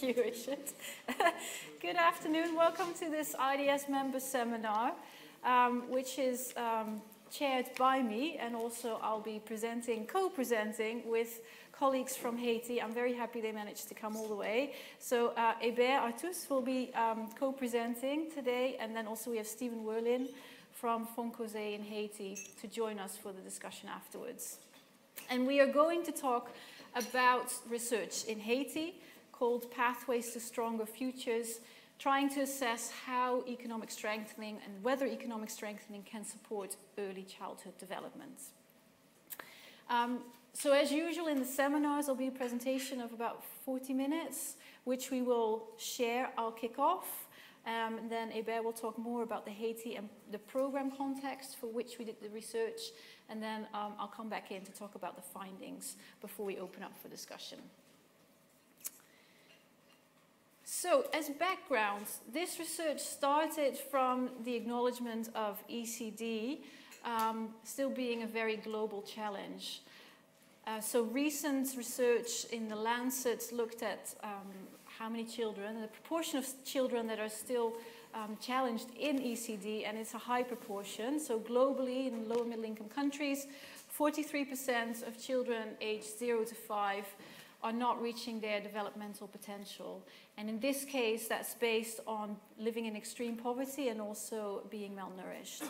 Thank you, Richard. Good afternoon. Welcome to this IDS member seminar, um, which is um, chaired by me, and also I'll be presenting, co-presenting with colleagues from Haiti. I'm very happy they managed to come all the way. So uh, Hébert Artus will be um, co-presenting today, and then also we have Steven Werlin from Fonkoze in Haiti to join us for the discussion afterwards. And we are going to talk about research in Haiti called Pathways to Stronger Futures, trying to assess how economic strengthening and whether economic strengthening can support early childhood development. Um, so as usual in the seminars, there'll be a presentation of about 40 minutes, which we will share. I'll kick off. Um, and then Hébert will talk more about the Haiti and the program context for which we did the research. And then um, I'll come back in to talk about the findings before we open up for discussion. So, as background, this research started from the acknowledgement of ECD um, still being a very global challenge. Uh, so recent research in the Lancet looked at um, how many children, the proportion of children that are still um, challenged in ECD, and it's a high proportion. So globally, in lower middle income countries, 43% of children aged 0 to 5 are not reaching their developmental potential. And in this case, that's based on living in extreme poverty and also being malnourished.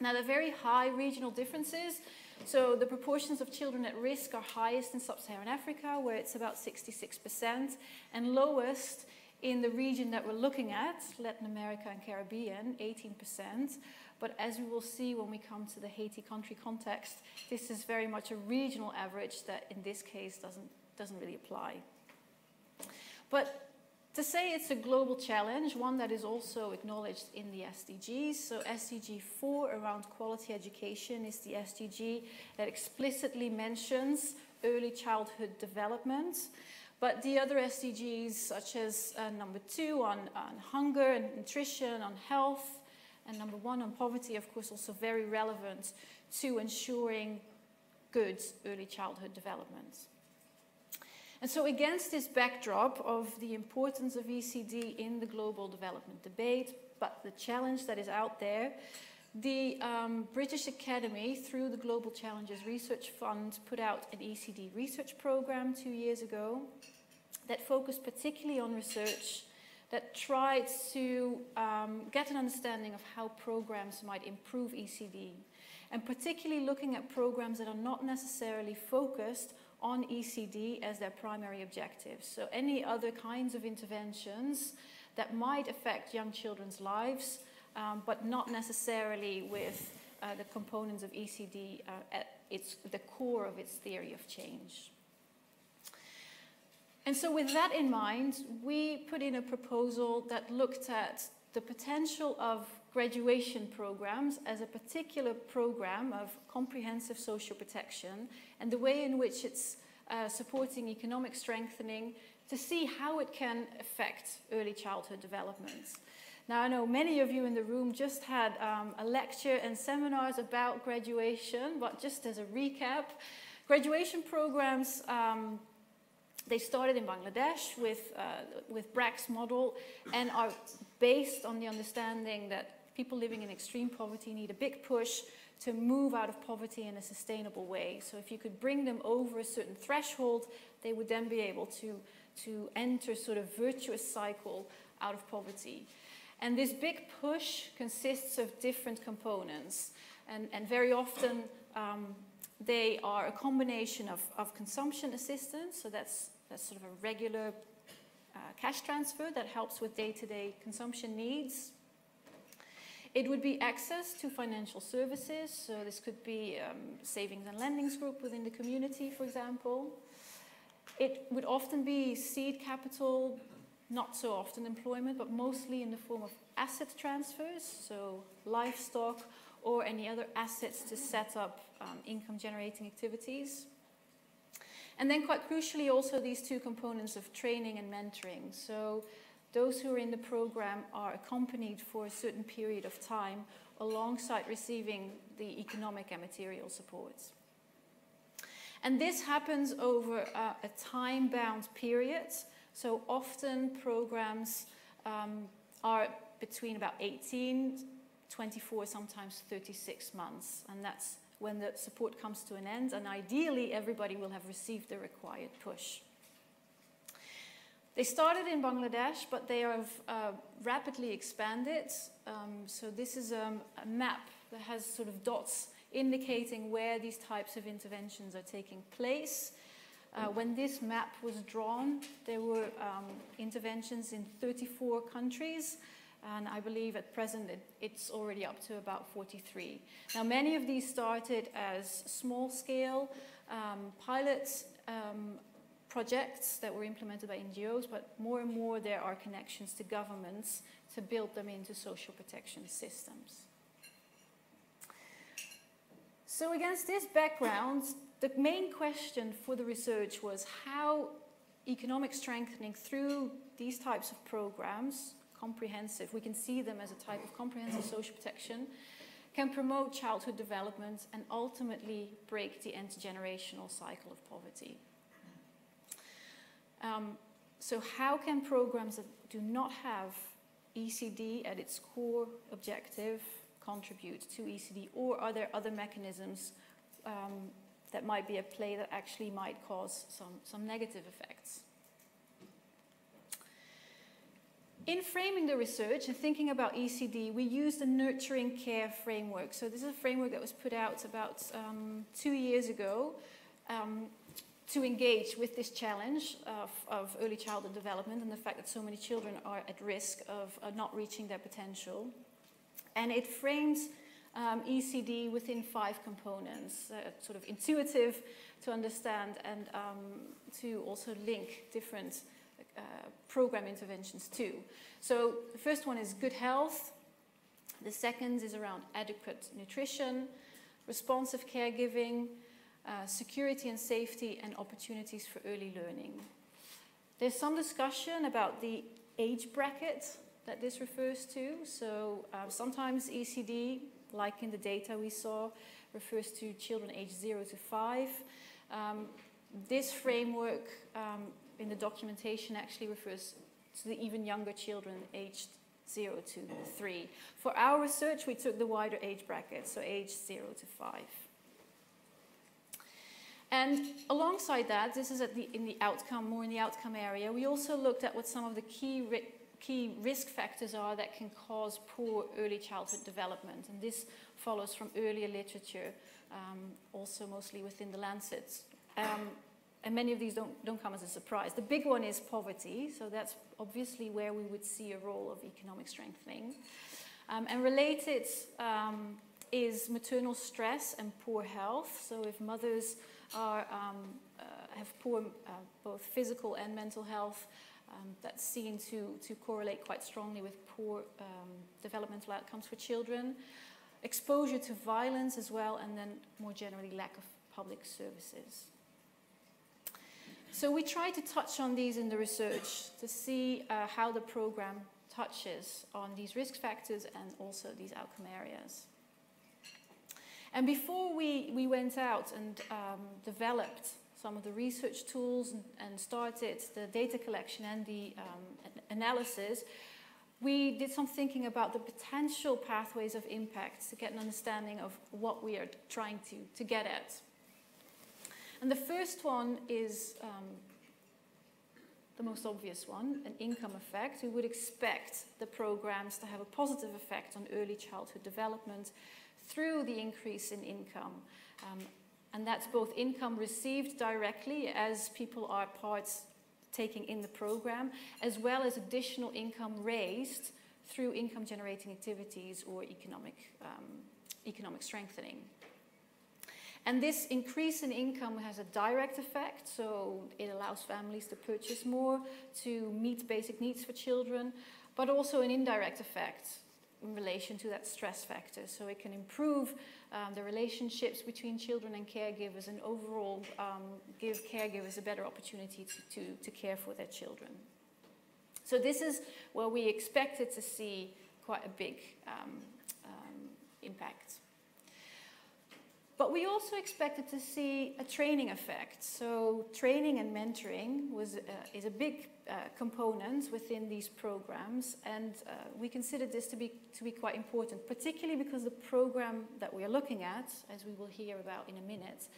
Now, the very high regional differences so the proportions of children at risk are highest in sub-Saharan Africa, where it's about 66%, and lowest in the region that we're looking at, Latin America and Caribbean, 18%. But as we will see when we come to the Haiti country context, this is very much a regional average that in this case doesn't, doesn't really apply. But to say it's a global challenge, one that is also acknowledged in the SDGs. So SDG 4 around quality education is the SDG that explicitly mentions early childhood development. But the other SDGs, such as uh, number two on, on hunger and nutrition, on health, and number one on poverty, of course, also very relevant to ensuring good early childhood development. And so against this backdrop of the importance of ECD in the global development debate, but the challenge that is out there, the um, British Academy, through the Global Challenges Research Fund, put out an ECD research program two years ago that focused particularly on research that tried to um, get an understanding of how programs might improve ECD, and particularly looking at programs that are not necessarily focused on ECD as their primary objective. So any other kinds of interventions that might affect young children's lives, um, but not necessarily with uh, the components of ECD uh, at its, the core of its theory of change. And so with that in mind, we put in a proposal that looked at the potential of graduation programs as a particular program of comprehensive social protection and the way in which it's uh, supporting economic strengthening to see how it can affect early childhood development. Now, I know many of you in the room just had um, a lecture and seminars about graduation, but just as a recap, graduation programs um, they started in Bangladesh with, uh, with BRAC's model and are based on the understanding that people living in extreme poverty need a big push to move out of poverty in a sustainable way. So if you could bring them over a certain threshold, they would then be able to, to enter sort of virtuous cycle out of poverty. And this big push consists of different components. And, and very often um, they are a combination of, of consumption assistance, so that's, that's sort of a regular uh, cash transfer that helps with day-to-day -day consumption needs, it would be access to financial services. So this could be um, savings and lendings group within the community, for example. It would often be seed capital, not so often employment, but mostly in the form of asset transfers, so livestock or any other assets to set up um, income generating activities. And then quite crucially also these two components of training and mentoring. So those who are in the program are accompanied for a certain period of time alongside receiving the economic and material supports. And this happens over a, a time-bound period So often programs um, are between about 18, 24, sometimes 36 months. And that's when the support comes to an end. And ideally, everybody will have received the required push. They started in Bangladesh, but they have uh, rapidly expanded. Um, so this is um, a map that has sort of dots indicating where these types of interventions are taking place. Uh, when this map was drawn, there were um, interventions in 34 countries, and I believe at present it, it's already up to about 43. Now, many of these started as small scale um, pilots um, projects that were implemented by NGOs, but more and more there are connections to governments to build them into social protection systems. So against this background, the main question for the research was how economic strengthening through these types of programs, comprehensive, we can see them as a type of comprehensive social protection, can promote childhood development and ultimately break the intergenerational cycle of poverty. Um, so how can programs that do not have ECD at its core objective contribute to ECD or are there other mechanisms um, that might be at play that actually might cause some, some negative effects. In framing the research and thinking about ECD, we used the nurturing care framework. So this is a framework that was put out about um, two years ago um, to engage with this challenge of, of, early childhood development and the fact that so many children are at risk of uh, not reaching their potential. And it frames um, ECD within five components, uh, sort of intuitive to understand and um, to also link different uh, program interventions to. So the first one is good health. The second is around adequate nutrition, responsive caregiving, uh, security and safety, and opportunities for early learning. There's some discussion about the age bracket that this refers to. So uh, sometimes ECD like in the data we saw, refers to children aged 0 to 5. Um, this framework um, in the documentation actually refers to the even younger children aged 0 to 3. For our research, we took the wider age bracket, so age 0 to 5. And alongside that, this is at the, in the outcome, more in the outcome area, we also looked at what some of the key key risk factors are that can cause poor early childhood development. And this follows from earlier literature, um, also mostly within the Lancet. Um, and many of these don't, don't come as a surprise. The big one is poverty, so that's obviously where we would see a role of economic strengthening. Um, and related um, is maternal stress and poor health. So if mothers are, um, uh, have poor uh, both physical and mental health, um, that's seen to, to correlate quite strongly with poor um, developmental outcomes for children. Exposure to violence as well, and then more generally, lack of public services. So we try to touch on these in the research to see uh, how the program touches on these risk factors and also these outcome areas. And before we, we went out and um, developed some of the research tools and, and started the data collection and the um, analysis, we did some thinking about the potential pathways of impact to get an understanding of what we are trying to, to get at. And the first one is um, the most obvious one, an income effect. We would expect the programs to have a positive effect on early childhood development through the increase in income. Um, and that's both income received directly as people are parts taking in the program, as well as additional income raised through income generating activities or economic, um, economic strengthening. And this increase in income has a direct effect, so it allows families to purchase more to meet basic needs for children, but also an indirect effect in relation to that stress factor. So it can improve um, the relationships between children and caregivers and overall um, give caregivers a better opportunity to, to, to, care for their children. So this is where we expected to see quite a big um, um impact. But we also expected to see a training effect. So training and mentoring was, uh, is a big uh, component within these programs, and uh, we considered this to be, to be quite important, particularly because the program that we are looking at, as we will hear about in a minute,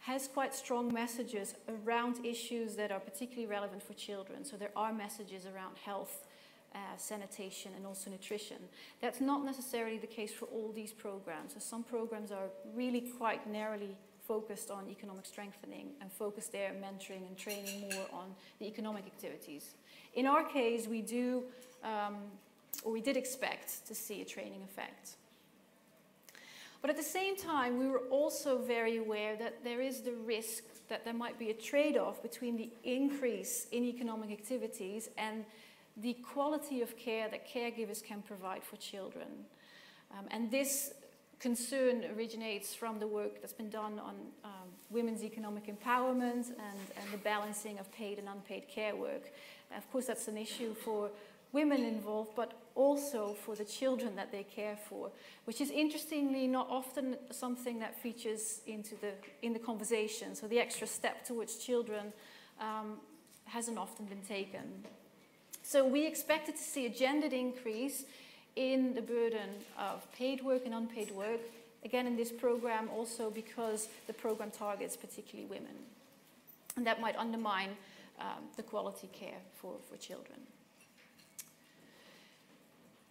has quite strong messages around issues that are particularly relevant for children. So there are messages around health, uh, sanitation, and also nutrition. That's not necessarily the case for all these programs. So some programs are really quite narrowly focused on economic strengthening and focus their mentoring and training more on the economic activities. In our case, we do, um, or we did expect to see a training effect. But at the same time, we were also very aware that there is the risk that there might be a trade-off between the increase in economic activities and the quality of care that caregivers can provide for children. Um, and this concern originates from the work that's been done on um, women's economic empowerment and, and the balancing of paid and unpaid care work. of course, that's an issue for women involved, but also for the children that they care for, which is interestingly not often something that features into the, in the conversation. So the extra step towards children um, hasn't often been taken. So we expected to see a gendered increase in the burden of paid work and unpaid work, again in this program also because the program targets particularly women. And that might undermine um, the quality care for, for children.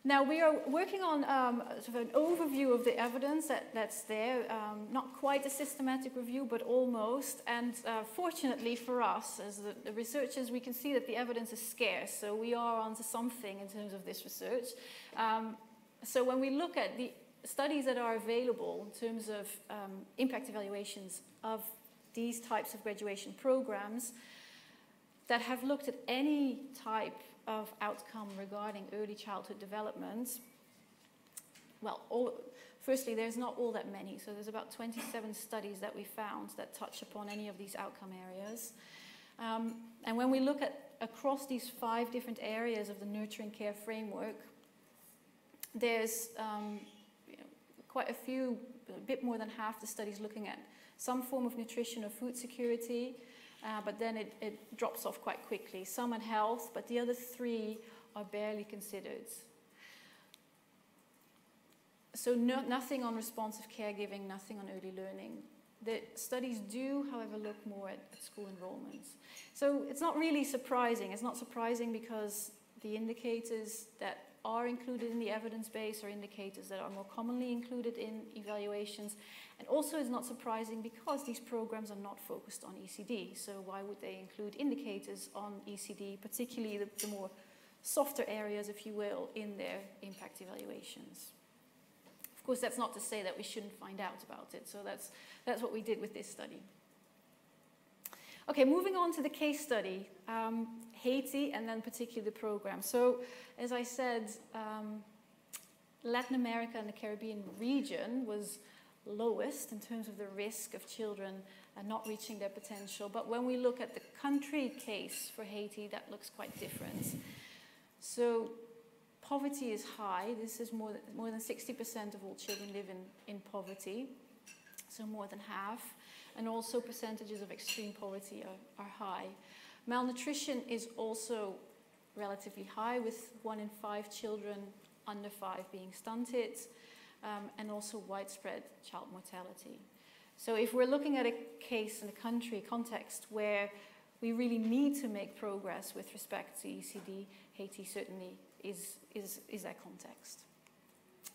Now, we are working on um, sort of an overview of the evidence that, that's there, um, not quite a systematic review, but almost. And uh, fortunately for us, as the, the, researchers, we can see that the evidence is scarce. So we are onto something in terms of this research. Um, so when we look at the studies that are available in terms of um, impact evaluations of these types of graduation programs that have looked at any type of outcome regarding early childhood development, well, all, firstly, there's not all that many. So there's about 27 studies that we found that touch upon any of these outcome areas. Um, and when we look at across these five different areas of the nurturing care framework, there's um, you know, quite a few, a bit more than half the studies looking at some form of nutrition or food security, uh, but then it, it drops off quite quickly. Some on health, but the other three are barely considered. So no, nothing on responsive caregiving, nothing on early learning. The studies do, however, look more at, at school enrollments. So it's not really surprising. It's not surprising because the indicators that are included in the evidence base are indicators that are more commonly included in evaluations. And also it's not surprising because these programs are not focused on ECD. So why would they include indicators on ECD, particularly the, the more softer areas, if you will, in their impact evaluations? Of course, that's not to say that we shouldn't find out about it. So that's, that's what we did with this study. Okay, moving on to the case study, um, Haiti and then particularly the program. So as I said, um, Latin America and the Caribbean region was lowest in terms of the risk of children uh, not reaching their potential. But when we look at the country case for Haiti, that looks quite different. So poverty is high. This is more than, more than 60% of all children live in, in poverty, so more than half. And also percentages of extreme poverty are, are high. Malnutrition is also relatively high, with one in five children under five being stunted um, and also widespread child mortality. So if we're looking at a case in a country context where we really need to make progress with respect to ECD, Haiti certainly is, is, is that context.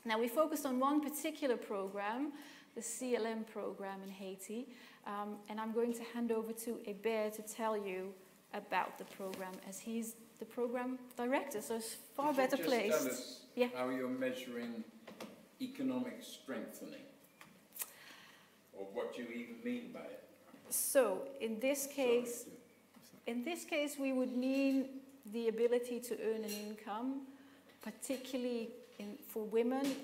Now we focused on one particular program, the CLM program in Haiti, um, and I'm going to hand over to Hébert to tell you about the program as he's the program director, so it's far Could better you placed. Tell us yeah. how you're measuring economic strengthening, or what do you even mean by it. So in this case, in this case, we would mean the ability to earn an income, particularly in, for women,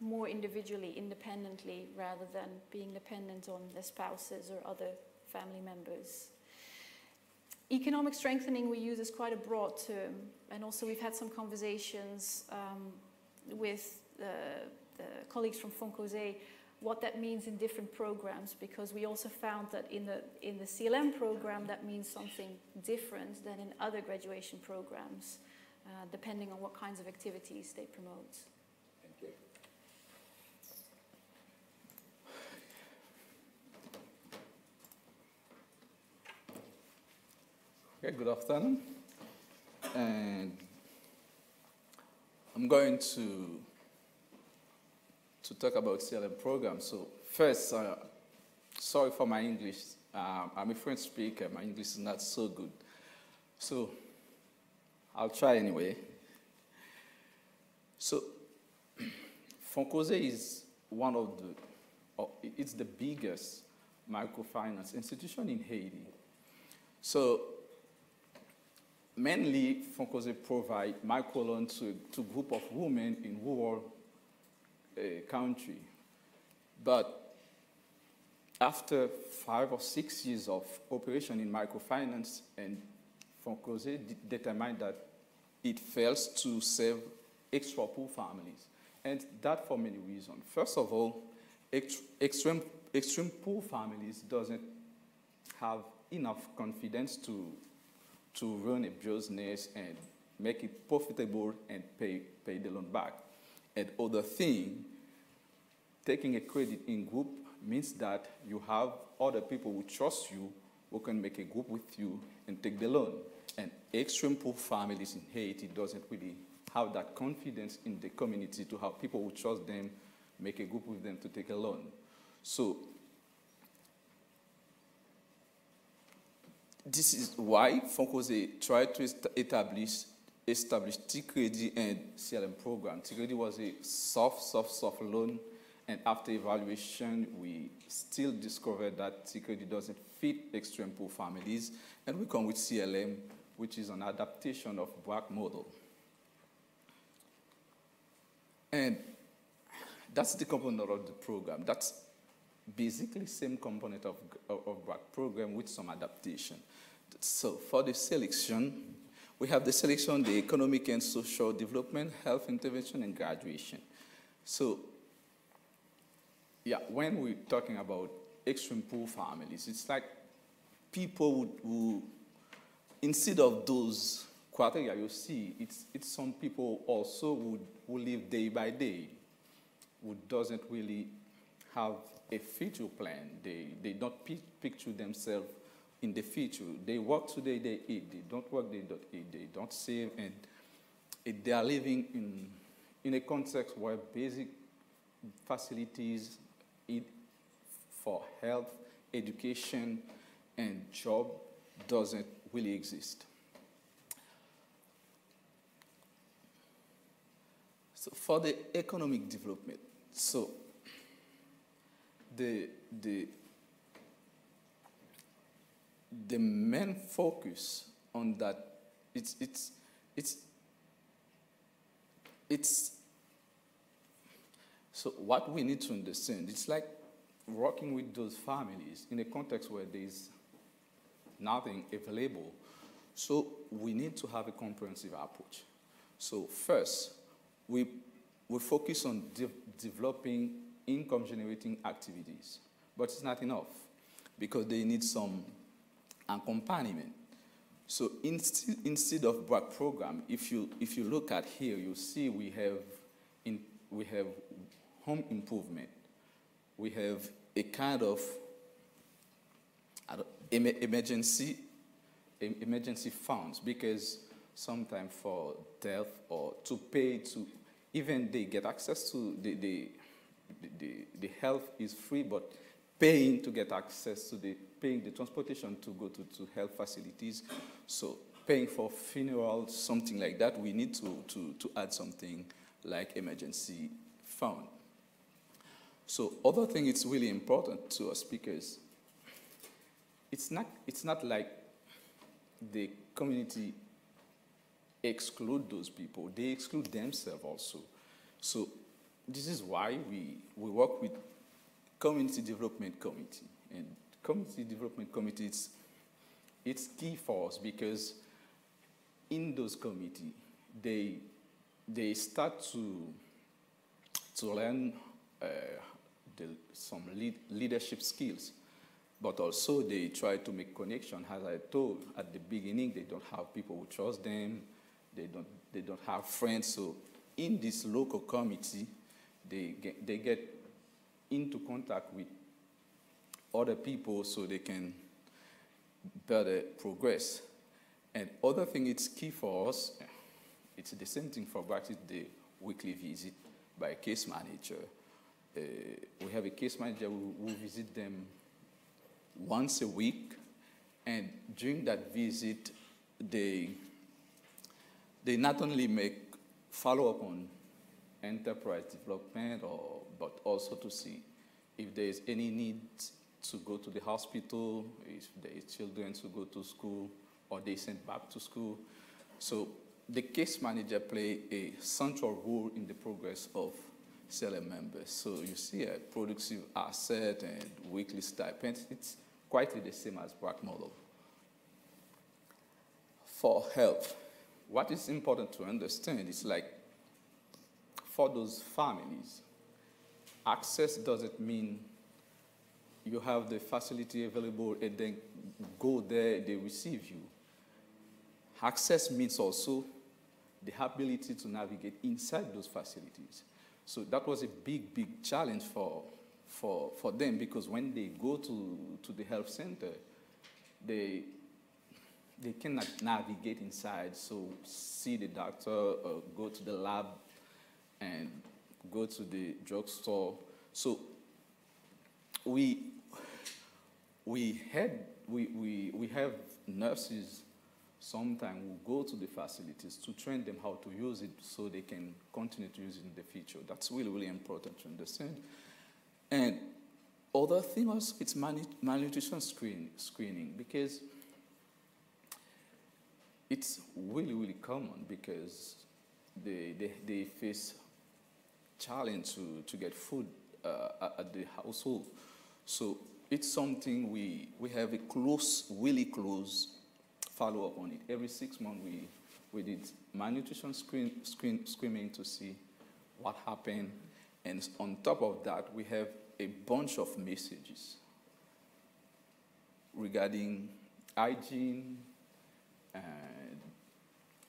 more individually, independently, rather than being dependent on their spouses or other family members. Economic strengthening we use is quite a broad term, and also we've had some conversations um, with the the colleagues from Fonkoze what that means in different programs because we also found that in the in the CLM program that means something different than in other graduation programs uh, depending on what kinds of activities they promote. Thank you. Okay, good afternoon. And I'm going to to talk about CLM program. So first, uh, sorry for my English. Um, I'm a French speaker. My English is not so good. So I'll try anyway. So Fonkoze is one of the, it's the biggest microfinance institution in Haiti. So mainly Fonkoze provide microloans to, to group of women in rural country. But after five or six years of operation in microfinance and Fonkoze determined that it fails to serve extra poor families. And that for many reasons. First of all, ext extreme, extreme poor families doesn't have enough confidence to, to run a business and make it profitable and pay, pay the loan back. And other thing, taking a credit in group means that you have other people who trust you who can make a group with you and take the loan. And extreme poor families in Haiti doesn't really have that confidence in the community to have people who trust them make a group with them to take a loan. So this is why Fonkoze tried to establish establish Ti Kredi and CLM program. Ti Kredi was a soft, soft, soft loan, and after evaluation, we still discovered that Ti Kredi doesn't fit extreme poor families, and we come with CLM, which is an adaptation of BRAC model. And that's the component of the program. That's basically same component of, of, of BRAC program with some adaptation. So for the selection, we have the selection, the economic and social development, health intervention, and graduation. So, yeah, when we're talking about extreme poor families, it's like people who, instead of those criteria you see, it's, it's some people also who, who live day by day, who doesn't really have a future plan. They, they don't picture themselves in the future. They work today, they eat. They don't work, they don't eat. They don't save, and they are living in, in a context where basic facilities for health, education, and job doesn't really exist. So for the economic development, so the, the the main focus on that, it's, it's, it's, it's, so what we need to understand, it's like working with those families in a context where there's nothing available. So we need to have a comprehensive approach. So first, we, we focus on de developing income generating activities, but it's not enough because they need some accompaniment. So instead, instead of BRAC program, if you, if you look at here, you see we have, in, we have home improvement. We have a kind of emergency, emergency funds because sometimes for death or to pay to, even they get access to the, the, the, the health is free, but paying to get access to the paying the transportation to go to, to health facilities. So paying for funerals, something like that, we need to, to, to add something like emergency fund. So other thing it's really important to our speakers, it's not, it's not like the community exclude those people, they exclude themselves also. So this is why we, we work with community development committee. And community development committees, it's key for us because in those committees, they, they start to, to learn uh, the, some lead, leadership skills. But also they try to make connection. As I told at the beginning, they don't have people who trust them. They don't, they don't have friends. So in this local committee, they get, they get into contact with other people so they can better progress. And other thing it's key for us, it's the same thing for practice, the weekly visit by a case manager. Uh, we have a case manager who will visit them once a week, and during that visit, they, they not only make follow up on enterprise development, or, but also to see if there is any need to go to the hospital, if is children to go to school, or they sent back to school. So the case manager play a central role in the progress of CLM members. So you see a productive asset and weekly stipend. It's quite the same as BRAC model. For health, what is important to understand is like for those families, access doesn't mean you have the facility available and then go there, they receive you. Access means also the ability to navigate inside those facilities. So that was a big, big challenge for, for, for them because when they go to, to the health center, they, they cannot navigate inside. So see the doctor, or go to the lab, and go to the drugstore. So we, we, had, we, we, we have nurses sometimes who go to the facilities to train them how to use it so they can continue to use it in the future. That's really, really important to understand. And other thing also, it's malnutrition screen, screening because it's really, really common because they, they, they face challenge to, to get food uh, at the household. So it's something we, we have a close, really close follow up on it. Every six months, we, we did malnutrition screen, screen, screening to see what happened. And on top of that, we have a bunch of messages regarding hygiene and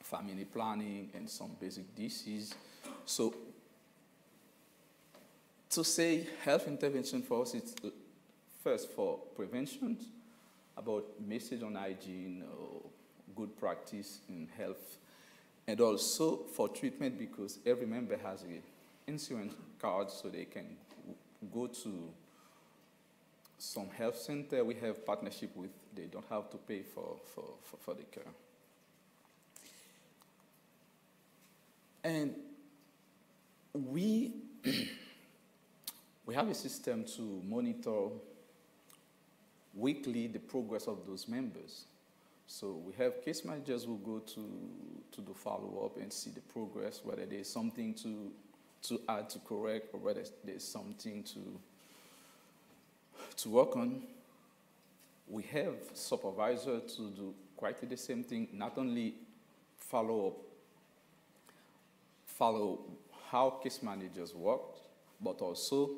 family planning and some basic disease. So to say health intervention for us, it's first for prevention, about message on hygiene or good practice in health, and also for treatment because every member has an insurance card so they can go to some health center we have partnership with, they don't have to pay for, for, for, for the care. And we, we have a system to monitor weekly the progress of those members. So we have case managers who go to, to the follow-up and see the progress, whether there's something to, to add to correct or whether there's something to, to work on. We have supervisor to do quite the same thing, not only follow up, follow how case managers work, but also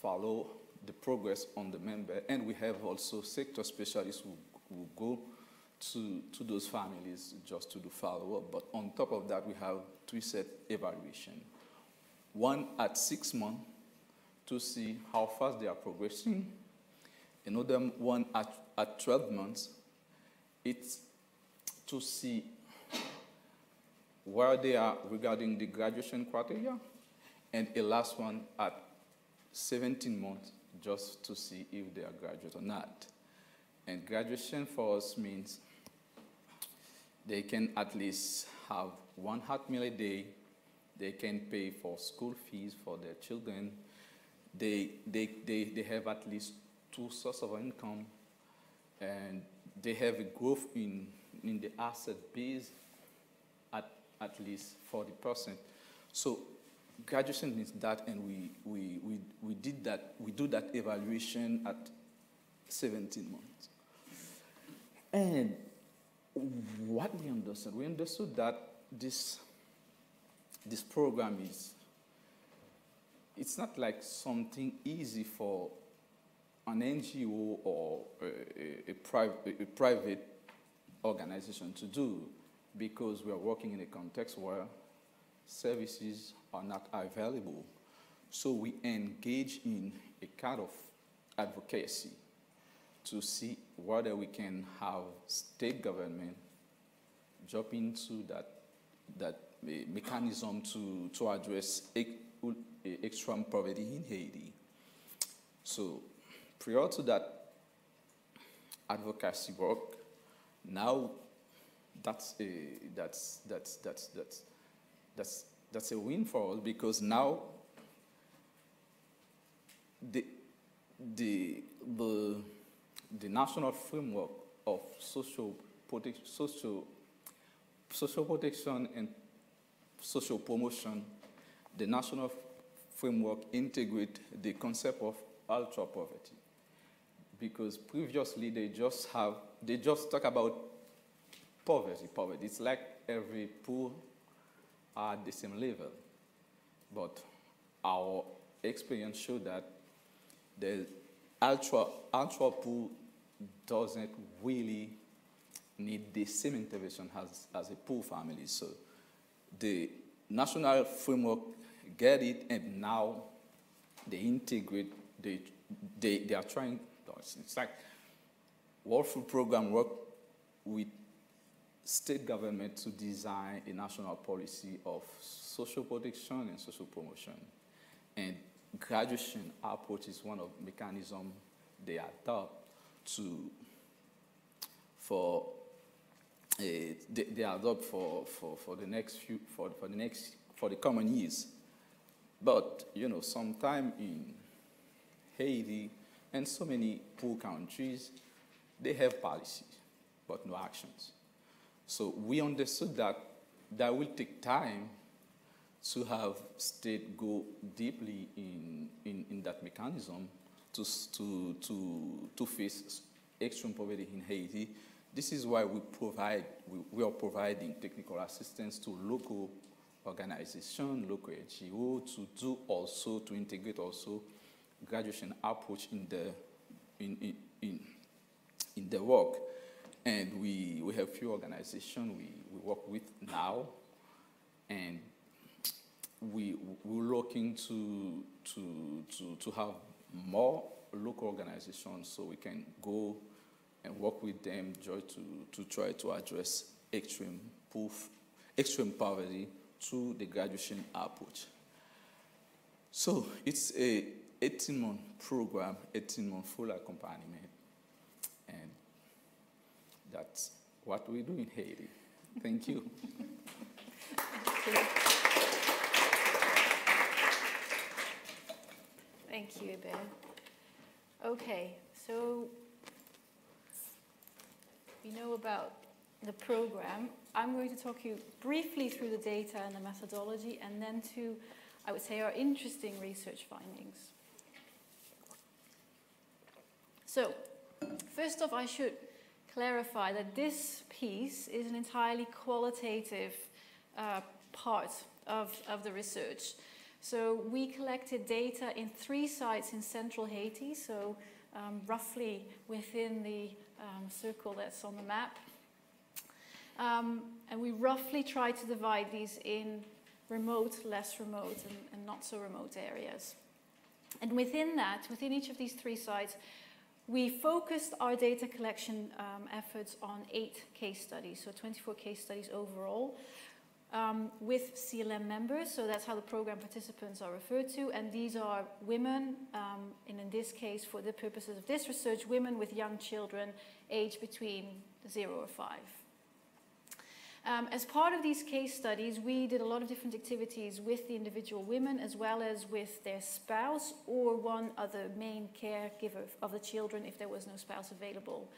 follow the progress on the member. And we have also sector specialists who, go to, to those families just to do follow-up. But on top of that, we have three set evaluation. One at six months to see how fast they are progressing. Another one at, at 12 months, it's to see where they are regarding the graduation criteria. And a last one at 17 months just to see if they are graduate or not. And graduation for us means they can at least have one hot meal a day. They can pay for school fees for their children. They, they, they, they have at least two sources of income. And they have a growth in, in the asset base at at least 40%. So graduation means that, and we, we, we, we did that, we do that evaluation at 17 months. And what we understood, we understood that this, this program is, it's not like something easy for an NGO or a, a, a, a private organization to do because we are working in a context where services are not available. So we engage in a kind of advocacy to see whether we can have state government jump into that, that mechanism to, to address extreme poverty in Haiti. So prior to that advocacy work, now that's a, that's, that's, that's, that's, that's, that's a win for us because now the, the, the, the national framework of social, social, social protection and social promotion, the national framework integrate the concept of ultra poverty. Because previously they just have, they just talk about poverty, poverty. It's like every poor at the same level. But our experience showed that the ultra, doesn't really need the same intervention as, as a poor family. So the national framework get it, and now they integrate, they, they, they are trying, it's like World Food Program work with state government to design a national policy of social protection and social promotion. And graduation approach is one of the mechanisms they adopt to for uh, they, they adopt for, for, for the next few for, for the next for the common years. But you know, sometime in Haiti and so many poor countries, they have policies, but no actions. So we understood that that will take time to have state go deeply in, in, in that mechanism to, to, to, to face extreme poverty in Haiti. This is why we provide, we, we are providing technical assistance to local organizations, local NGO to do also, to integrate also graduation approach in the, in, in, in, in the work. And we, we have few organizations we, we work with now, and we, we're looking to, to, to, to have more local organizations so we can go and work with them to, to try to address extreme, poof, extreme poverty through the graduation approach. So it's a 18-month program, 18-month full accompaniment that's what we do in Haiti. Thank you. Thank you, Ben. Okay, so we know about the program. I'm going to talk you briefly through the data and the methodology and then to, I would say, our interesting research findings. So, first off, I should clarify that this piece is an entirely qualitative uh, part of, of the research. So we collected data in three sites in central Haiti, so um, roughly within the um, circle that's on the map. Um, and we roughly try to divide these in remote, less remote, and, and not so remote areas. And within that, within each of these three sites, we focused our data collection um, efforts on eight case studies, so 24 case studies overall, um, with CLM members, so that's how the program participants are referred to, and these are women, um, and in this case, for the purposes of this research, women with young children aged between zero or five. Um, as part of these case studies, we did a lot of different activities with the individual women as well as with their spouse or one other main caregiver of the children if there was no spouse available.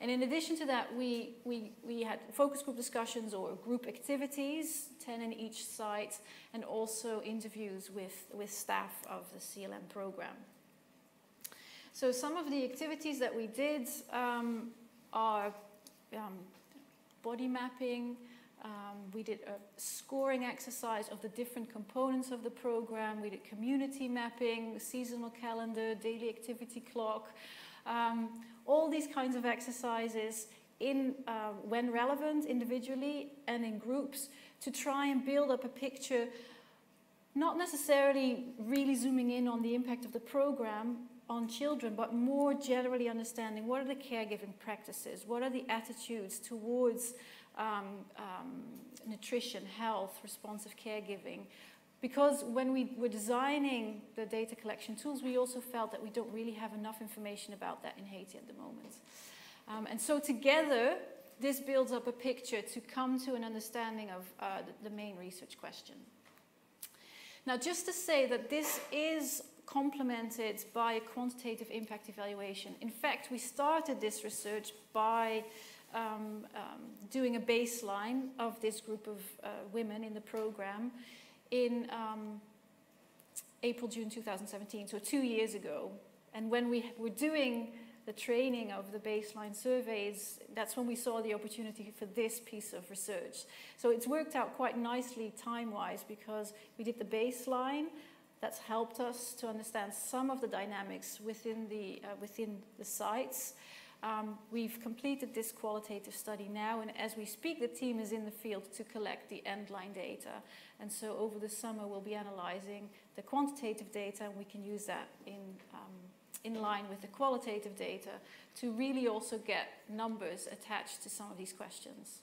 And in addition to that, we, we, we had focus group discussions or group activities, 10 in each site, and also interviews with, with staff of the CLM program. So some of the activities that we did um, are um, body mapping, Um, we did a scoring exercise of the different components of the program. We did community mapping, seasonal calendar, daily activity clock, um, all these kinds of exercises in, uh, when relevant, individually and in groups, to try and build up a picture, not necessarily really zooming in on the impact of the program on children, but more generally understanding what are the caregiving practices, what are the attitudes towards um, um, nutrition, health, responsive caregiving. Because when we were designing the data collection tools, we also felt that we don't really have enough information about that in Haiti at the moment. Um, and so together, this builds up a picture to come to an understanding of uh, the, the main research question. Now, just to say that this is complemented by a quantitative impact evaluation. In fact, we started this research by um, um, doing a baseline of this group of uh, women in the program in um, April, June 2017, so two years ago. And when we were doing the training of the baseline surveys, that's when we saw the opportunity for this piece of research. So it's worked out quite nicely time-wise because we did the baseline, that's helped us to understand some of the dynamics within the, uh, within the sites. Um, we've completed this qualitative study now, and as we speak, the team is in the field to collect the end-line data. And so over the summer, we'll be analyzing the quantitative data, and we can use that in, um, in line with the qualitative data to really also get numbers attached to some of these questions.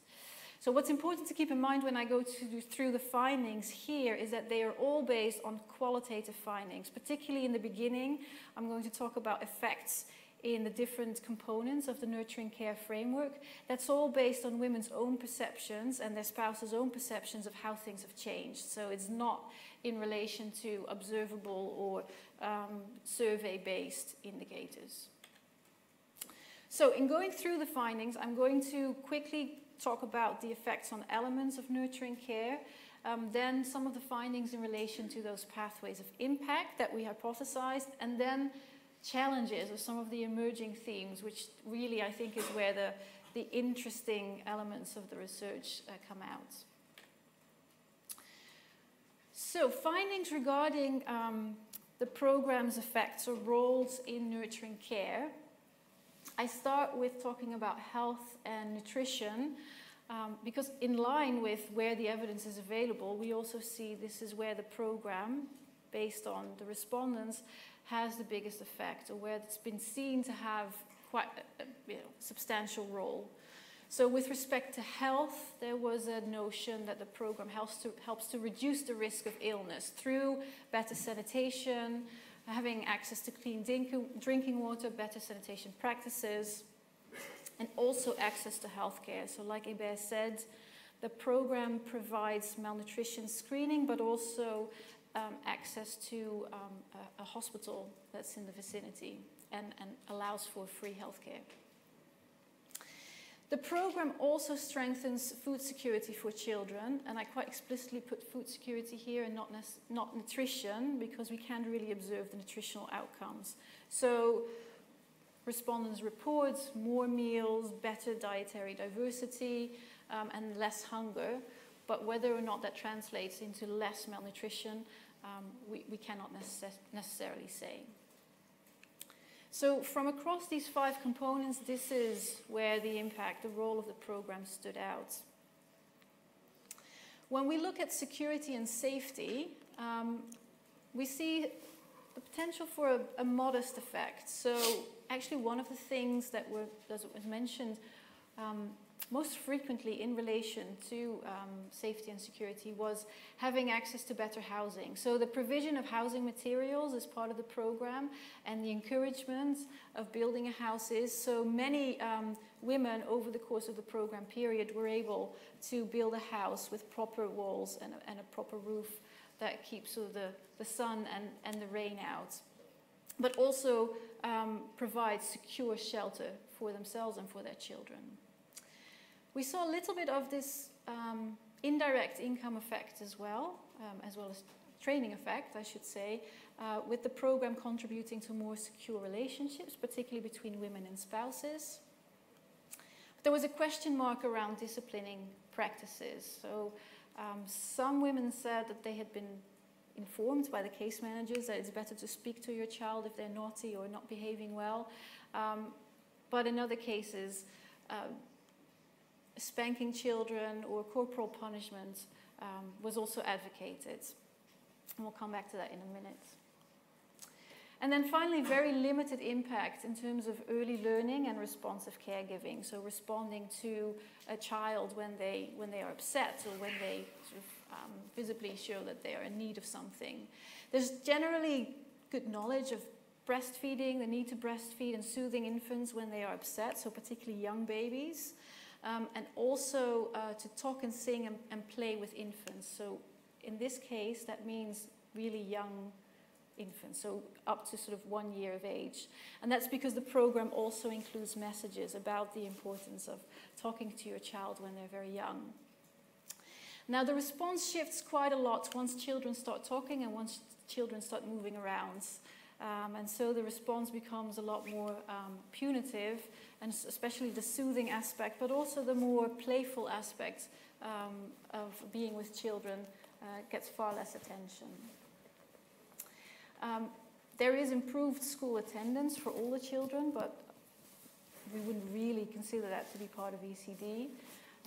So what's important to keep in mind when I go to, through the findings here is that they are all based on qualitative findings. Particularly in the beginning, I'm going to talk about effects in the different components of the nurturing care framework. That's all based on women's own perceptions and their spouse's own perceptions of how things have changed. So it's not in relation to observable or um, survey-based indicators. So in going through the findings, I'm going to quickly talk about the effects on elements of nurturing care, um, then some of the findings in relation to those pathways of impact that we hypothesized, and then challenges or some of the emerging themes, which really I think is where the, the interesting elements of the research uh, come out. So findings regarding um, the program's effects or roles in nurturing care. I start with talking about health and nutrition um, because in line with where the evidence is available, we also see this is where the program, based on the respondents, has the biggest effect or where it's been seen to have quite a, you know, substantial role. So with respect to health, there was a notion that the program helps to, helps to reduce the risk of illness through better sanitation, having access to clean drinking water, better sanitation practices, and also access to healthcare. So like Hébert said, the program provides malnutrition screening, but also um, access to um, a, a, hospital that's in the vicinity and, and allows for free healthcare. The program also strengthens food security for children, and I quite explicitly put food security here and not, not nutrition because we can't really observe the nutritional outcomes. So respondents report more meals, better dietary diversity, um, and less hunger, but whether or not that translates into less malnutrition, um, we, we cannot necess necessarily say. So from across these five components, this is where the impact, the role of the program stood out. When we look at security and safety, um, we see the potential for a, a, modest effect. So actually one of the things that, were, that was mentioned um, most frequently in relation to um, safety and security was having access to better housing. So the provision of housing materials is part of the program and the encouragement of building a house is. So many um, women over the course of the program period were able to build a house with proper walls and a, and a proper roof that keeps sort of the, the sun and, and the rain out. But also um, provides secure shelter for themselves and for their children. We saw a little bit of this um, indirect income effect as well, um, as well as training effect, I should say, uh, with the program contributing to more secure relationships, particularly between women and spouses. there was a question mark around disciplining practices. So um, some women said that they had been informed by the case managers that it's better to speak to your child if they're naughty or not behaving well. Um, but in other cases, uh, spanking children or corporal punishment um, was also advocated. And we'll come back to that in a minute. And then finally, very limited impact in terms of early learning and responsive caregiving. So responding to a child when they, when they are upset or when they sort of um, visibly show that they are in need of something. There's generally good knowledge of breastfeeding, the need to breastfeed and soothing infants when they are upset, so particularly young babies. Um, and also uh, to talk and sing and, and play with infants. So in this case, that means really young infants, so up to sort of one year of age. And that's because the program also includes messages about the importance of talking to your child when they're very young. Now, the response shifts quite a lot once children start talking and once children start moving around. Um, and so the response becomes a lot more um, punitive, and especially the soothing aspect, but also the more playful aspect um, of being with children uh, gets far less attention. Um, there is improved school attendance for all the children, but we wouldn't really consider that to be part of ECD.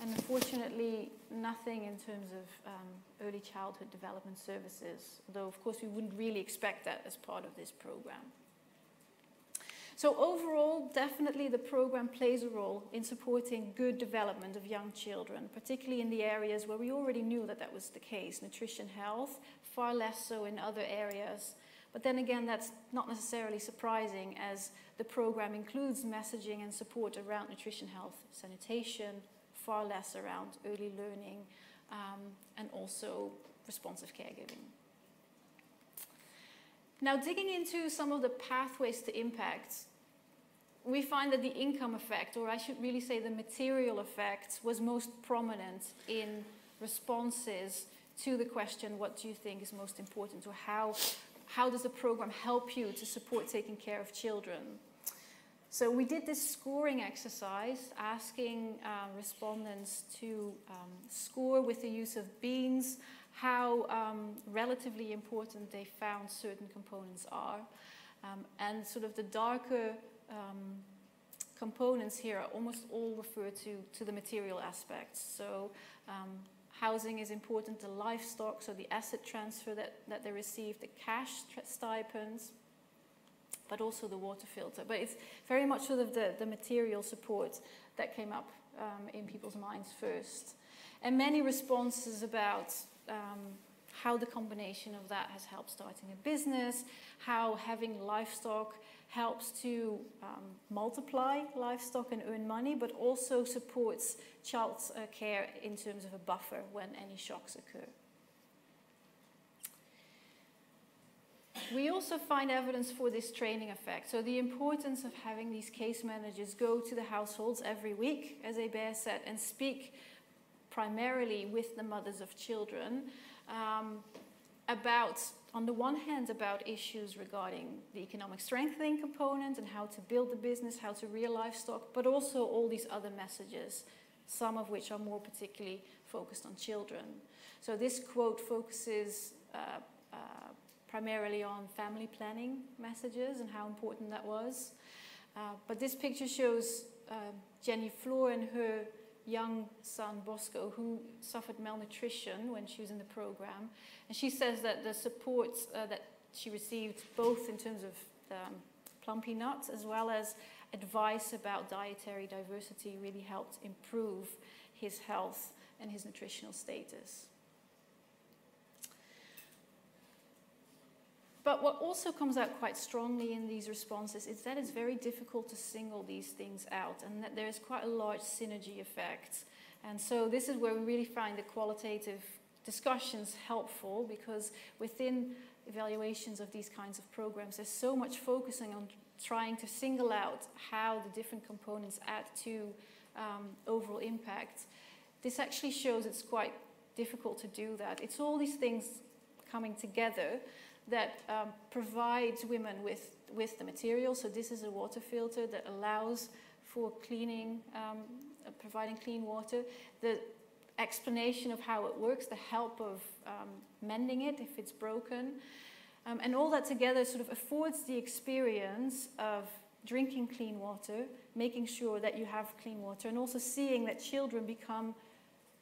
And unfortunately, nothing in terms of um, early childhood development services, though of course we wouldn't really expect that as part of this program. So overall, definitely the program plays a role in supporting good development of young children, particularly in the areas where we already knew that that was the case, nutrition health, far less so in other areas but then again, that's not necessarily surprising as the program includes messaging and support around nutrition, health, sanitation, far less around early learning, um, and also responsive caregiving. Now, digging into some of the pathways to impact, we find that the income effect, or I should really say the material effect, was most prominent in responses to the question, what do you think is most important, or how how does the program help you to support taking care of children? So we did this scoring exercise, asking uh, respondents to um, score with the use of beans, how um, relatively important they found certain components are. Um, and sort of the darker um, components here are almost all referred to, to the material aspects. So um, Housing is important, the livestock, so the asset transfer that, that they receive, the cash stipends, but also the water filter. But it's very much sort of the, the material support that came up um, in people's minds first. And many responses about um, how the combination of that has helped starting a business, how having livestock helps to um, multiply livestock and earn money, but also supports child uh, care in terms of a buffer when any shocks occur. We also find evidence for this training effect. So the importance of having these case managers go to the households every week, as Hébert said, and speak primarily with the mothers of children um, about on the one hand about issues regarding the economic strengthening component and how to build the business, how to rear livestock, but also all these other messages, some of which are more particularly focused on children. So this quote focuses uh, uh, primarily on family planning messages and how important that was. Uh, but this picture shows uh, Jenny Floor and her young son Bosco who suffered malnutrition when she was in the program. And she says that the support uh, that she received, both in terms of um, Plumpy'Nuts as well as advice about dietary diversity, really helped improve his health and his nutritional status. But what also comes out quite strongly in these responses is that it's very difficult to single these things out and that there is quite a large synergy effect. And so this is where we really find the qualitative discussions helpful because within evaluations of these kinds of programs, there's so much focusing on trying to single out how the different components add to um, overall impact. This actually shows it's quite difficult to do that. It's all these things coming together that um, provides women with, with the material. So this is a water filter that allows for cleaning um, providing clean water, the explanation of how it works, the help of um, mending it if it's broken. Um, and all that together sort of affords the experience of drinking clean water, making sure that you have clean water, and also seeing that children become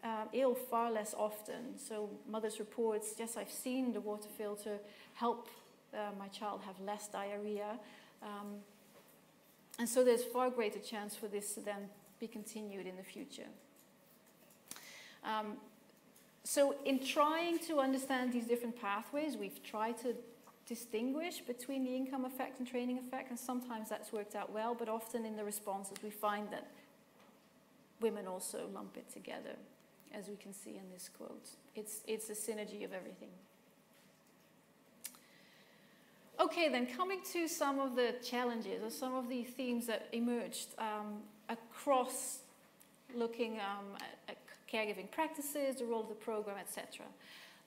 uh, ill far less often. So mothers reports, yes, I've seen the water filter help uh, my child have less diarrhea. Um, and so there's far greater chance for this to then be continued in the future. Um, so in trying to understand these different pathways, we've tried to distinguish between the income effect and training effect, and sometimes that's worked out well, but often in the responses we find that women also lump it together, as we can see in this quote. It's, it's a synergy of everything. Okay, then coming to some of the challenges or some of the themes that emerged um, across looking um, at, caregiving practices, the role of the program, etc.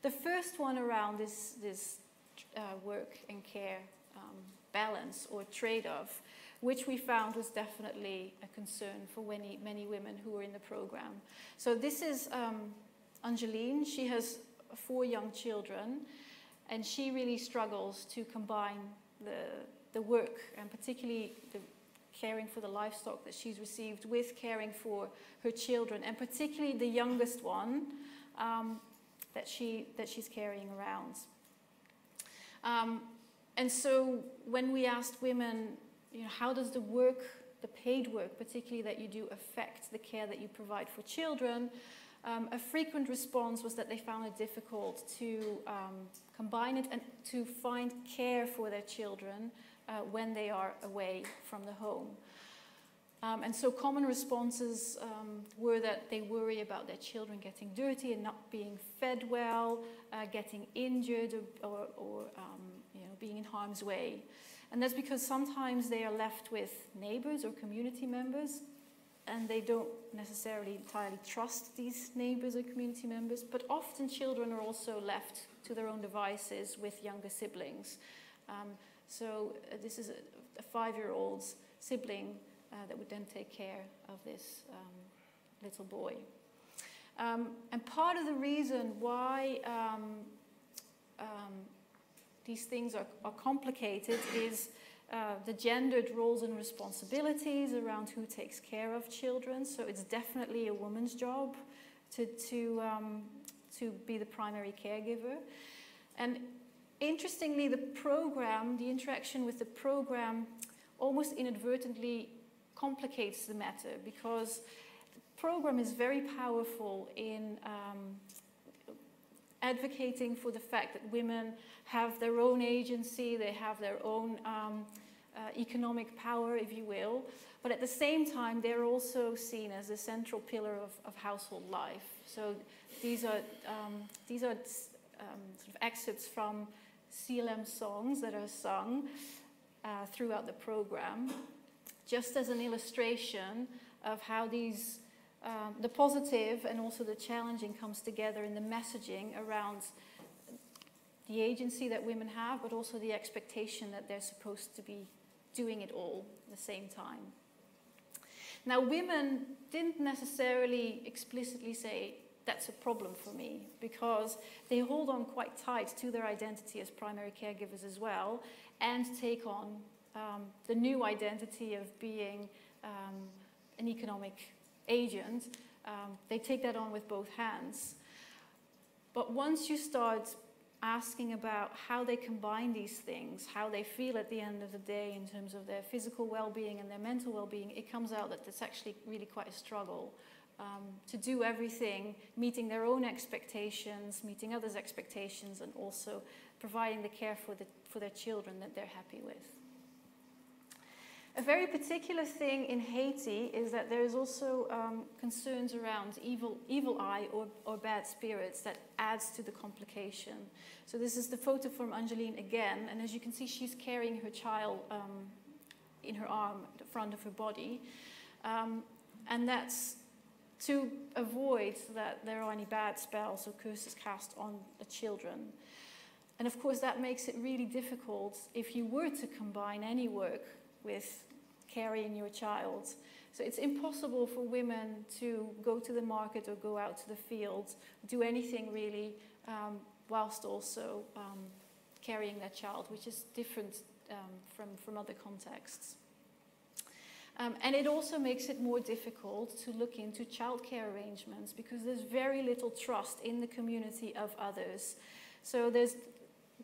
The first one around this, this uh, work and care um, balance or trade-off, which we found was definitely a concern for many, many women who were in the program. So this is um, Angeline. She has four young children, and she really struggles to combine the, the work and particularly the caring for the livestock that she's received with caring for her children, and particularly the youngest one um, that, she, that she's carrying around. Um, and so when we asked women, you know, how does the work, the paid work, particularly that you do, affect the care that you provide for children, um, a frequent response was that they found it difficult to um, combine it and to find care for their children uh, when they are away from the home. Um, and so common responses um, were that they worry about their children getting dirty and not being fed well, uh, getting injured or, or, or um, you know, being in harm's way. And that's because sometimes they are left with neighbors or community members and they don't necessarily entirely trust these neighbors or community members, but often children are also left to their own devices with younger siblings. Um, so uh, this is a, a five-year-old's sibling uh, that would then take care of this um, little boy. Um, and part of the reason why um, these things are, are complicated is uh, the gendered roles and responsibilities around who takes care of children. So it's definitely a woman's job to, to, um, to be the primary caregiver. And interestingly, the program, the interaction with the program, almost inadvertently complicates the matter because the program is very powerful in um, advocating for the fact that women have their own agency, they have their own um, uh, economic power, if you will, but at the same time, they're also seen as a central pillar of, of household life. So these are, um, these are um, sort of excerpts from CLM songs that are sung uh, throughout the program just as an illustration of how these, um, the positive and also the challenging comes together in the messaging around the agency that women have, but also the expectation that they're supposed to be doing it all at the same time. Now, women didn't necessarily explicitly say, that's a problem for me, because they hold on quite tight to their identity as primary caregivers as well, and take on um, the new identity of being um, an economic agent, um, they take that on with both hands. But once you start asking about how they combine these things, how they feel at the end of the day in terms of their physical well-being and their mental well-being, it comes out that it's actually really quite a struggle um, to do everything, meeting their own expectations, meeting others' expectations, and also providing the care for, the, for their children that they're happy with. A very particular thing in Haiti is that there is also um, concerns around evil, evil eye or, or bad spirits that adds to the complication. So this is the photo from Angeline again, and as you can see, she's carrying her child um, in her arm, the front of her body. Um, and that's to avoid that there are any bad spells or curses cast on the children. And of course, that makes it really difficult if you were to combine any work with carrying your child. So it's impossible for women to go to the market or go out to the field, do anything really, um, whilst also um, carrying their child, which is different um, from, from other contexts. Um, and it also makes it more difficult to look into childcare arrangements because there's very little trust in the community of others. So there's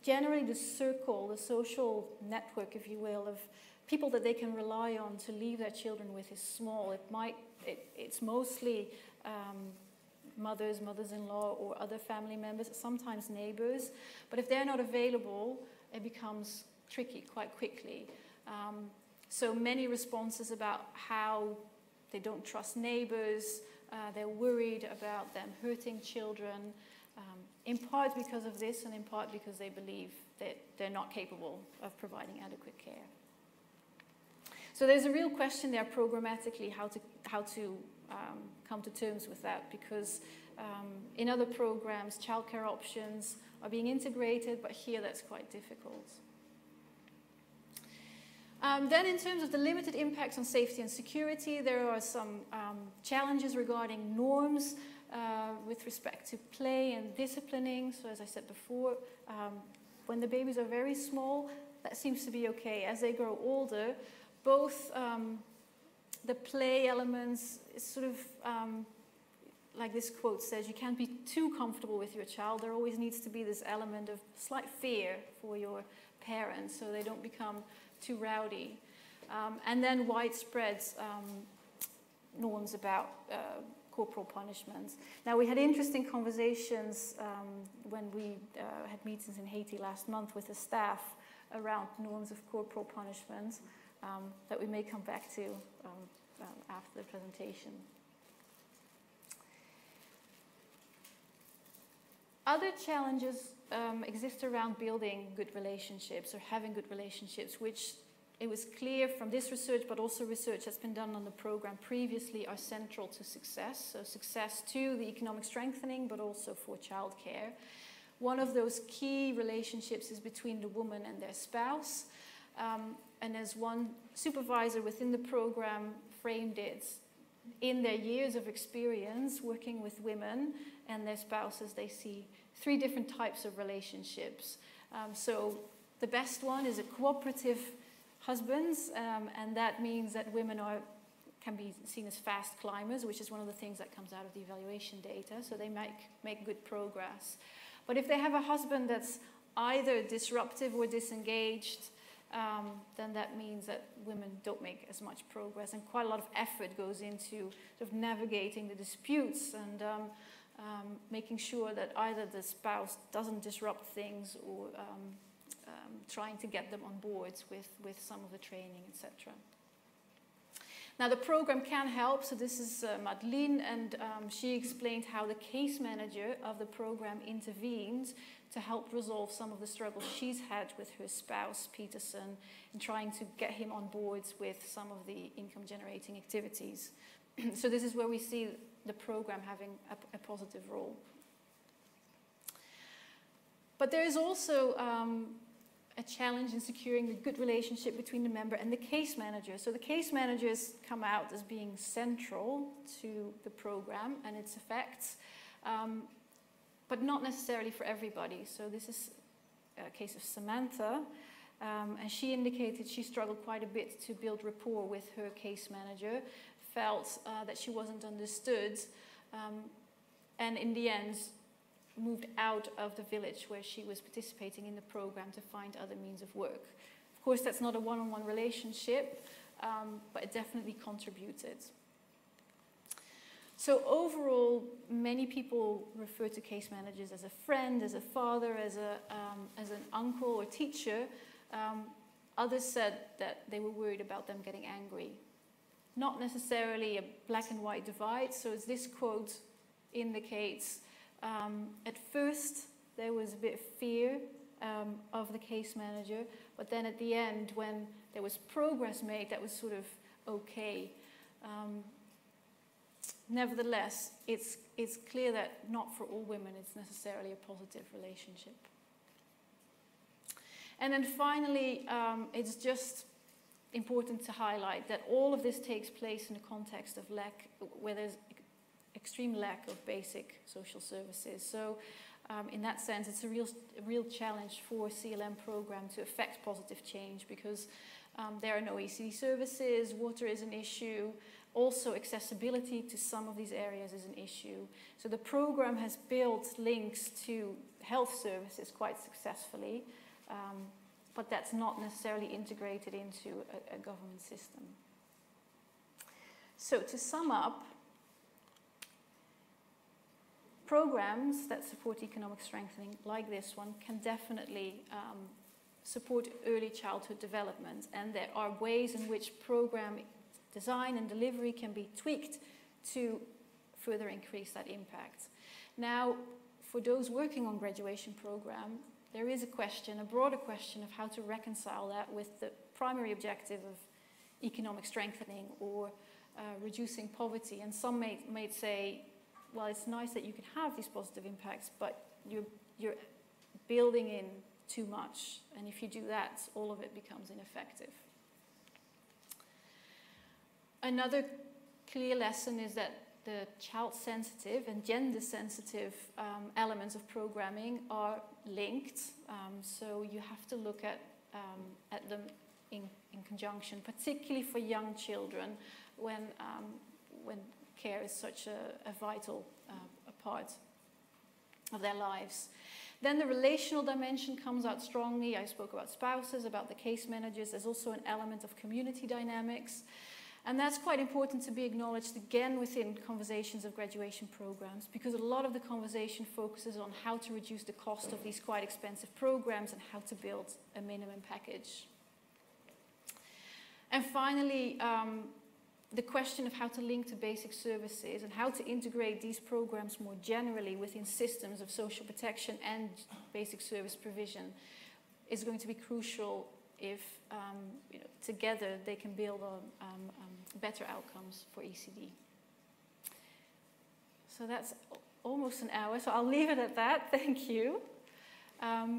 generally the circle, the social network, if you will, of people that they can rely on to leave their children with is small. It might, it, it's mostly um, mothers, mothers-in-law, or other family members, sometimes neighbors. But if they're not available, it becomes tricky quite quickly. Um, so many responses about how they don't trust neighbors, uh, they're worried about them hurting children, um, in part because of this and in part because they believe that they're not capable of providing adequate care. So there's a real question there programmatically how to, how to um, come to terms with that because um, in other programs, childcare options are being integrated, but here that's quite difficult. Um, then in terms of the limited impacts on safety and security, there are some um, challenges regarding norms uh, with respect to play and disciplining. So as I said before, um, when the babies are very small, that seems to be okay. As they grow older, both um, the play elements sort of um, like this quote says, you can't be too comfortable with your child. There always needs to be this element of slight fear for your parents so they don't become too rowdy. Um, and then widespread um, norms about uh, corporal punishments. Now, we had interesting conversations um, when we uh, had meetings in Haiti last month with the staff around norms of corporal punishments um, that we may come back to um, um, after the presentation. Other challenges um, exist around building good relationships or having good relationships, which it was clear from this research, but also research that's been done on the program previously, are central to success. So success to the economic strengthening, but also for childcare. One of those key relationships is between the woman and their spouse. Um, and as one supervisor within the program framed it, in their years of experience working with women and their spouses, they see three different types of relationships. Um, so the best one is a cooperative husbands, um, and that means that women are can be seen as fast climbers, which is one of the things that comes out of the evaluation data. So they make make good progress. But if they have a husband that's either disruptive or disengaged, um, then that means that women don't make as much progress, and quite a lot of effort goes into sort of navigating the disputes and um, um, making sure that either the spouse doesn't disrupt things or um, um, trying to get them on board with, with some of the training, etc. Now the program can help, so this is uh, Madeline, and um, she explained how the case manager of the program intervened to help resolve some of the struggles she's had with her spouse, Peterson, in trying to get him on board with some of the income generating activities. so this is where we see the program having a, a positive role. But there is also um, a challenge in securing a good relationship between the member and the case manager. So the case managers come out as being central to the program and its effects, um, but not necessarily for everybody. So this is a case of Samantha, um, and she indicated she struggled quite a bit to build rapport with her case manager, felt uh, that she wasn't understood, um, and in the end moved out of the village where she was participating in the program to find other means of work. Of course, that's not a one-on-one -on -one relationship, um, but it definitely contributed. So overall, many people refer to case managers as a friend, as a father, as, a, um, as an uncle or teacher. Um, others said that they were worried about them getting angry. Not necessarily a black and white divide, so as this quote indicates, um, at first, there was a bit of fear um, of the case manager, but then at the end, when there was progress made, that was sort of okay. Um, nevertheless, it's, it's clear that not for all women it's necessarily a positive relationship. And then finally, um, it's just important to highlight that all of this takes place in a context of lack, where there's extreme lack of basic social services. So um, in that sense, it's a real, a real challenge for CLM program to affect positive change because um, there are no ECD services, water is an issue, also accessibility to some of these areas is an issue. So the program has built links to health services quite successfully, um, but that's not necessarily integrated into a, a government system. So to sum up, programs that support economic strengthening, like this one, can definitely um, support early childhood development. And there are ways in which program design and delivery can be tweaked to further increase that impact. Now, for those working on graduation program, there is a question, a broader question of how to reconcile that with the primary objective of economic strengthening or uh, reducing poverty. And some may, may say, well, it's nice that you can have these positive impacts, but you're, you're building in too much. And if you do that, all of it becomes ineffective. Another clear lesson is that the child-sensitive and gender-sensitive um, elements of programming are linked. Um, so you have to look at, um, at them in, in conjunction, particularly for young children when, um, when care is such a, a vital uh, a part of their lives. Then the relational dimension comes out strongly. I spoke about spouses, about the case managers. There's also an element of community dynamics. And that's quite important to be acknowledged again within conversations of graduation programs because a lot of the conversation focuses on how to reduce the cost of these quite expensive programs and how to build a minimum package. And finally, um, the question of how to link to basic services and how to integrate these programs more generally within systems of social protection and basic service provision is going to be crucial if um, you know, together they can build on um, um, better outcomes for ECD. So that's almost an hour, so I'll leave it at that. Thank you. Um,